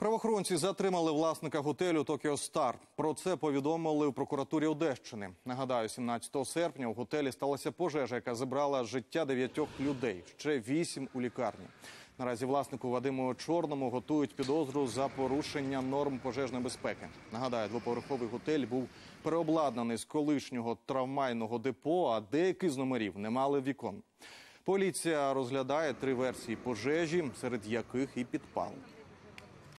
Правоохоронці затримали власника готелю Токіо Стар. Про це повідомили в прокуратурі Одещини. Нагадаю, 17 серпня у готелі сталася пожежа, яка забрала життя дев'ятьох людей, ще вісім у лікарні. Наразі власнику Вадиму Чорному готують підозру за порушення норм пожежної безпеки. Нагадаю, двоповерховий готель був переобладнаний з колишнього травмайного депо, а деякі з номерів не мали вікон. Поліція розглядає три версії пожежі, серед яких і підпал.